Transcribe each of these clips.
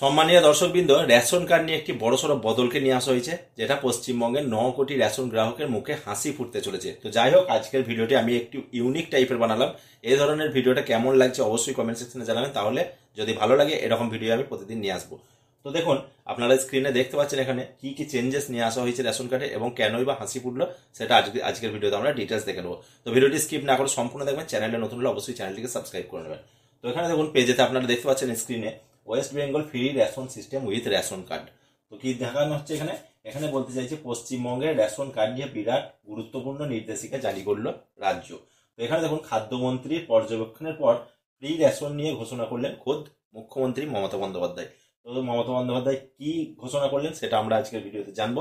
সম্মানীয় দর্শকবৃন্দ, ration card নিয়ে একটি বড়সড় বদলকে নিয়ে আসা হয়েছে, যেটা পশ্চিমবঙ্গের ন কোটি রেশন গ্রাহকের মুখে হাসি ফুটতে চলেছে। তো যাই হোক, আজকের ভিডিওটি আমি একটি ইউনিক টাইপের বানালাম। এই ধরনের ভিডিওটা কেমন লাগছে অবশ্যই কমেন্ট সেকশনে জানাবেন। তাহলে যদি ভালো লাগে, এরকম ভিডিও আমি প্রতিদিন নিয়ে আসব। তো দেখুন, আপনারা স্ক্রিনে দেখতে পাচ্ছেন এখানে কি কি চেঞ্জেস নিয়ে আসা হয়েছে রেশন কার্ডে এবং কেনই বা হাসি ফুটলো, সেটা আজকে আজকের ভিডিওতে আমরা ডিটেলস দেখে নেব। তো ভিডিওটি স্কিপ না করে সম্পূর্ণ দেখবেন চ্যানেলে নতুন হলে অবশ্যই চ্যানেলটিকে সাবস্ক্রাইব করে নেবেন। তো এখানে দেখুন পেজেতে আপনারা দেখতে পাচ্ছেন স্ক্রিনে West Bengal free ration system with ration card তো কি দেখানো হচ্ছে এখানে? এখানে বলতে চাইছে পশ্চিমবঙ্গের রেশন কার্ড নিয়ে বিরাট গুরুত্বপূর্ণ নির্দেশিকা জারি করল রাজ্য। তো এখানে দেখুন খাদ্যমন্ত্রীর পর্যবেক্ষণের পর ফ্রি রেশন নিয়ে ঘোষণা করলেন খোদ মুখ্যমন্ত্রী মমতা বন্দ্যোপাধ্যায়। তো মমতা বন্দ্যোপাধ্যায় কি ঘোষণা করলেন সেটা আমরা আজকের ভিডিওতে জানব।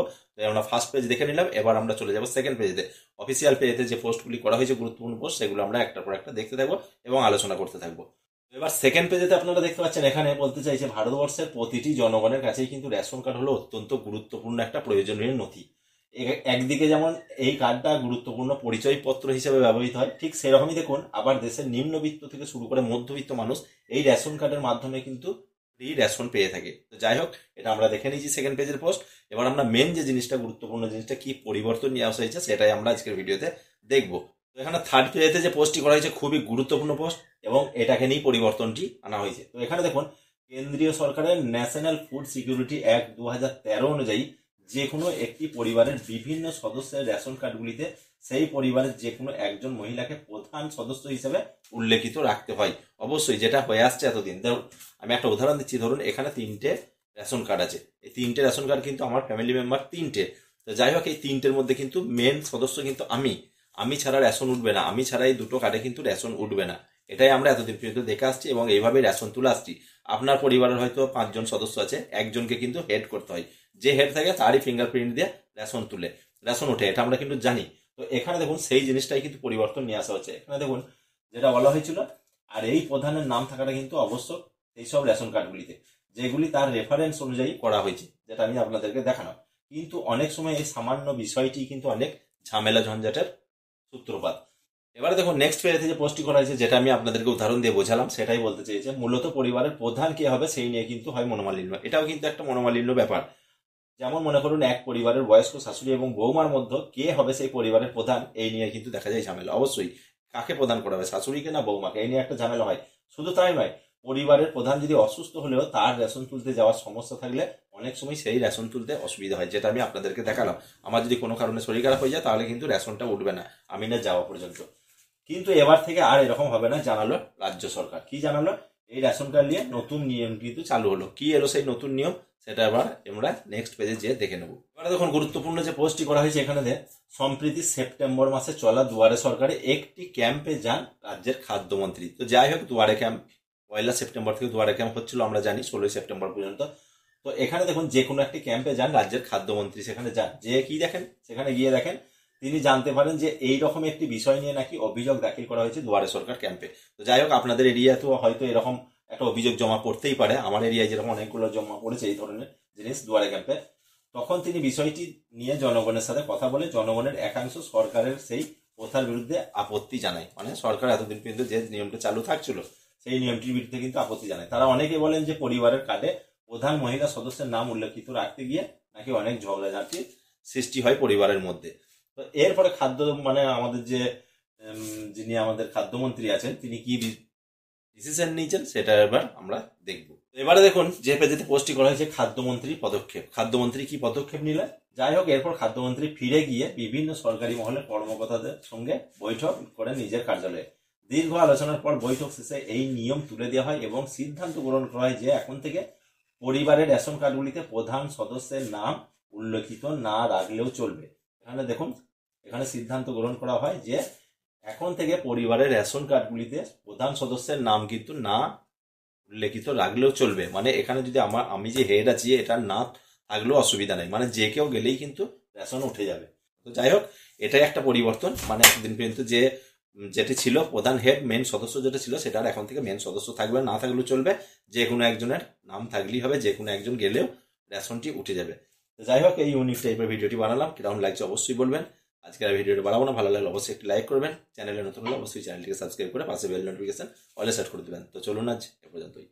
আমরা ফার্স্ট পেজ দেখে নিলাম, এবার আমরা চলে যাব সেকেন্ড পেজেতে অফিসিয়াল পেজে যে পোস্টগুলি করা হয়েছে, গুরুত্বপূর্ণ পোস্ট সেগুলো আমরা একটার পর একটা দেখতে থাকব এবং আলোচনা করতে থাকব। এবার সেকেন্ড পেজেতে আপনারা দেখতে পাচ্ছেন, এখানে বলতে চাইছে, ভারতবর্ষের প্রতিটি জনগণের কাছেই কিন্তু রেশন কার্ড হলো অত্যন্ত গুরুত্বপূর্ণ একটা প্রয়োজনীয় নথি। একদিকে যেমন এই কার্ডটা গুরুত্বপূর্ণ পরিচয়পত্র হিসেবে ব্যবহৃত হয়, ঠিক সেরকমই দেখুন, আবার দেশের নিম্নবিত্ত থেকে শুরু করে মধ্যবিত্ত মানুষ এই রেশন কার্ডের মাধ্যমে কিন্তু ফ্রি রেশন পেয়ে থাকে। তো যাই হোক, এটা আমরা দেখে নিয়েছি সেকেন্ড পেজের পোস্ট এবার আমরা মেন যে জিনিসটা, গুরুত্বপূর্ণ জিনিসটা, কি পরিবর্তন নিয়ে আসা হয়েছে, সেটাই আমরা আজকের ভিডিওতে দেখব। এখানে থার্ড পেজেতে যে পোস্টটি করা হয়েছে খুবই গুরুত্বপূর্ণ পোস্ট এবং এটাকে নিয়েই পরিবর্তনটি আনা হয়েছে। তো এখানে দেখুন, কেন্দ্রীয় সরকারের ন্যাশনাল ফুড সিকিউরিটি অ্যাক্ট দু হাজার তেরো অনুযায়ী যে কোনো একটি পরিবারের বিভিন্ন সদস্যের রেশন কার্ডগুলিতে সেই পরিবারের যে কোনো একজন মহিলাকে প্রধান সদস্য হিসেবে উল্লেখিত রাখতে হয়। অবশ্যই যেটা হয়ে আসছে এতদিন। ধরুন, আমি একটা উদাহরণ দিচ্ছি। ধরুন, এখানে তিনটে রেশন কার্ড আছে। এই তিনটে রেশন কার্ড কিন্তু আমার ফ্যামিলি মেম্বার তিনটে। তো যাই হোক, এই তিনটের মধ্যে কিন্তু মেন সদস্য কিন্তু আমি। আমি ছাড়া রেশন উঠবে না। আমি ছাড়া এই দুটো কার্ডে কিন্তু রেশন উঠবে না। এটাই আমরা এতদিন পর্যন্ত দেখে আসছি এবং এইভাবে রেশন তুলে আসছি। আপনার পরিবারের হয়তো পাঁচজন সদস্য আছে, একজনকে কিন্তু হেড করতে হয়। যে হেড থাকে তারই ফিঙ্গারপ্রিন্ট দিয়ে রেশন তুলে। রেশন ওঠে, এটা আমরা কিন্তু জানি। তো এখানে দেখুন, সেই জিনিসটাই কিন্তু পরিবর্তন নিয়ে আসা হচ্ছে। এখানে দেখুন, যেটা বলা হয়েছিল, আর এই প্রধানের নাম থাকাটা কিন্তু অবশ্যক এইসব রেশন কার্ডগুলিতে, যেগুলি তার রেফারেন্স অনুযায়ী করা হয়েছে, যেটা আমি আপনাদেরকে দেখালাম। কিন্তু অনেক সময় এই সামান্য বিষয়টি কিন্তু অনেক ঝামেলা ঝঞ্ঝাটের সূত্রপাত। এবারে দেখুন নেক্সট পেজে যে পোস্টটি করা হয়েছে, যেটা আমি আপনাদেরকে উদাহরণ দিয়ে বোঝালাম, সেটাই বলতে চেয়েছে, মূলত পরিবারের প্রধান কে হবে, সেই নিয়ে কিন্তু হয় মনোমালিন্য। এটাও কিন্তু একটা মনোমালিন্য ব্যাপার। যেমন মনে করুন, এক পরিবারের বয়স্ক শাশুড়ি এবং বৌমার মধ্যে কে হবে সেই পরিবারের প্রধান, এই নিয়ে কিন্তু দেখা যায় ঝামেলা। অবশ্যই, কাকে প্রদান করা হবে, শাশুড়িকে না বৌমাকে? এই নিয়ে একটা ঝামেলা হয়। শুধু তাই নয়, পরিবারের প্রধান যদি অসুস্থ হলেও তার রেশন তুলতে যাওয়ার সমস্যা থাকলে অনেক সময় সেই রেশন তুলতে অসুবিধা হয়, যেটা আমি আপনাদেরকে দেখালাম। আমার যদি কোনো কারণে শরীর খারাপ হয়ে যায়, তাহলে কিন্তু রেশনটা উঠবে না, আমি না যাওয়া পর্যন্ত। কিন্তু এবার থেকে আর এরকম হবে না, জানালো রাজ্য সরকার। কি জানালো? এই রেশন কার্ড নিয়ে নতুন নিয়ম কিন্তু চালু হলো। কি এলো সেই নতুন নিয়ম? সেটা এবার আমরা নেক্সট পেজে যেয়ে দেখে নেব। এবারে দেখুন, গুরুত্বপূর্ণ যে পোস্টটি করা হয়েছে এখানে যে, সম্প্রীতি সেপ্টেম্বর মাসে চলা দুয়ারে সরকারে একটি ক্যাম্পে যান রাজ্যের খাদ্যমন্ত্রী। তো যাই হোক, দুয়ারে ক্যাম্প পয়লা সেপ্টেম্বর থেকে দুয়ারে ক্যাম্প হচ্ছিল, আমরা জানি, ষোলোই সেপ্টেম্বর পর্যন্ত। তো এখানে দেখুন যে কোনো একটি ক্যাম্পে যান, রাজ্যের খাদ্যমন্ত্রী সেখানে যান, যে কি দেখেন, সেখানে গিয়ে দেখেন, তিনি জানতে পারেন যে এই রকম একটি বিষয় নিয়ে নাকি অভিযোগ দাখিল করা হয়েছে দুয়ারে সরকার ক্যাম্পে তো যাই হোক, আপনাদের এরিয়াতেও হয়তো এরকম একটা অভিযোগ জমা পড়তেই পারে। আমার এরিয়ায় যেরকম অনেকগুলো জমা পড়েছে এই ধরনের জিনিস দুয়ারে ক্যাম্পে তখন তিনি বিষয়টি নিয়ে জনগণের সাথে কথা বলে জনগণের একাংশ সরকারের সেই প্রথার বিরুদ্ধে আপত্তি জানায়। মানে সরকার এতদিন পর্যন্ত যে নিয়মটা চালু থাকছিল, সেই নিয়মটির বিরুদ্ধে কিন্তু আপত্তি জানায়। তারা অনেকে বলেন যে পরিবারের কার্ডে প্রধান মহিলা সদস্যের নাম উল্লেখিত রাখতে গিয়ে নাকি অনেক ঝগড়াঝাটির সৃষ্টি হয় পরিবারের মধ্যে। তো এরপরে খাদ্য মানে আমাদের যে যিনি আমাদের খাদ্যমন্ত্রী আছেন, তিনি কি ডিসিশন নিয়েছেন সেটা এবার আমরা দেখব। এবারে দেখুন, যে পেজেতে পোস্টটি করা হয়েছে, খাদ্যমন্ত্রী পদক্ষেপ। খাদ্যমন্ত্রী কি পদক্ষেপ নিলেন? যাই হোক, এরপর খাদ্যমন্ত্রী ফিরে গিয়ে বিভিন্ন সরকারি মহলের কর্মকর্তাদের সঙ্গে বৈঠক করে নিজের কার্যালয়ে। দীর্ঘ আলোচনার পর বৈঠক শেষে এই নিয়ম তুলে দেওয়া হয় এবং সিদ্ধান্ত গ্রহণ করা হয় যে এখন থেকে পরিবারের রেশন কার্ডগুলিতে প্রধান সদস্যের নাম উল্লেখিত না রাখলেও চলবে। এখানে দেখুন, এখানে সিদ্ধান্ত গ্রহণ করা হয় যে এখন থেকে পরিবারের রেশন কার্ডগুলিতে প্রধান সদস্যের নাম কিন্তু না উল্লেখিত রাখলেও চলবে। মানে এখানে যদি আমার, আমি যে হেড আছি এটার না থাকলেও অসুবিধা নেই। মানে যে কেউ গেলেই কিন্তু রেশন উঠে যাবে। তো যাই হোক, এটাই একটা পরিবর্তন। মানে এতদিন পর্যন্ত যে যেটি ছিল প্রধান হেড মেন সদস্য যেটা ছিল সেটার এখন থেকে মেন সদস্য থাকবে, না থাকলেও চলবে। যে কোনো একজনের নাম থাকলেই হবে, যে কোনো একজন গেলেও রেশনটি উঠে যাবে। তো যাই হোক, এই ইউনিক টাইপের ভিডিওটি বানালাম। কীরকম লাগছে অবশ্যই বলবেন। আজকের ভিডিওটি বানাবো না, ভালো লাগলে অবশ্যই একটি লাইক করবেন। চ্যানেলে নতুন হলে অবশ্যই চ্যানেলটিকে সাবস্ক্রাইব করে পাশে বেল নোটিফিকেশন অলে সেট করে দেবেন। তো চলুন আজ এ পর্যন্তই।